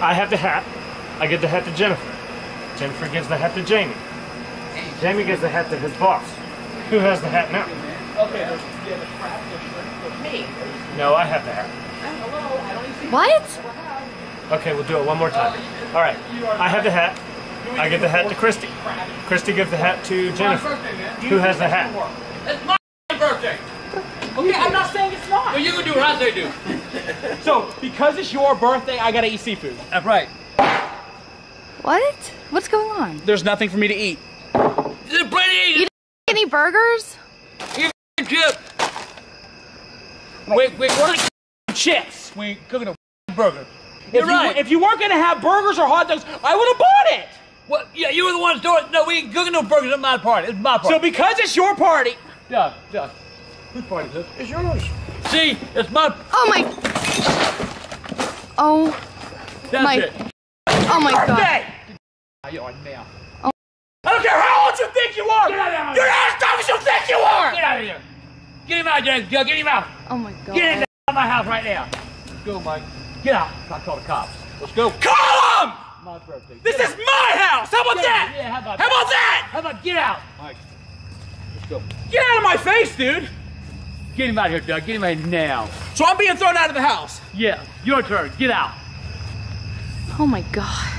I have the hat. I give the hat to Jennifer. Jennifer gives the hat to Jamie. Jamie gives the hat to his boss. Who has the hat now? Okay, there's, yeah, the crap, the shrimp, the me. No, I have the hat. Oh, hello, I don't even see What? Okay, we'll do it one more time. Uh, All right. I have the hat. I give the hat to Christy. Christy gives the hat to Jennifer. Who has the hat? It's my birthday. Okay, I'm not saying it's not. Well, you can do what I say do. So, because it's your birthday, I gotta eat seafood. That's right. What? What's going on? There's nothing for me to eat. There's plenty You didn't get any burgers? of chip. Wait, wait, what are chips? We ain't cooking a burger. If You're you, right. if you weren't gonna have burgers or hot dogs, I would have bought it. Well, Yeah, you were the one that started. No, we ain't cooking no burgers. It's my party. It's my party. So because it's your party, Doug, Doug. Whose party is this? It's yours. See, it's my. Oh my. Oh, That's My- it. oh my god. birthday. You are now. I don't care how old you think you are. Get out of here. You're not as dumb as you think you are. Get out of here. Get him out. Doug, get him out. Oh my god. Get in god. the- my house right now. Let's go, Mike. Get out. I call the cops. Let's go. Call him. My birthday. This Get is my house. How about Yeah, that? yeah, how about How that? about that? How about get out? Mike. Let's go. Get out of my face, dude. Get him out of here, Doug. Get him out here now. So I'm being thrown out of the house. Yeah, your turn. Get out. Oh my god.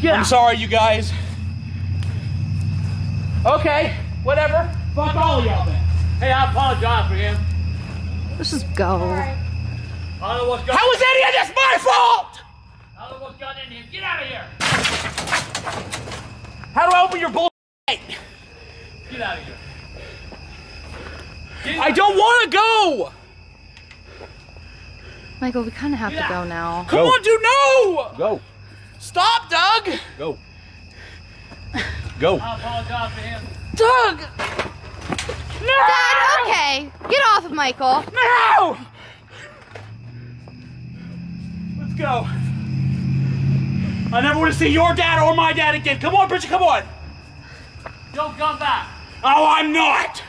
Get I'm out. sorry, you guys. Okay, whatever. Fuck all y'all then. Hey, I apologize for him. Let's just go. I don't know what's got. How is any of this my fault? I don't know what's got in him. Get out of here. How do I open your bull? Get out of here. Get I don't want to go. Michael, we kind of have to go now. Come on, dude, no. Go. Stop, Doug. Go. Go. I apologize for him. Doug. No. Dad, okay. Get off of Michael. No. Let's go. I never want to see your dad or my dad again. Come on, Bridget, come on. Don't come back. Oh, I'm not.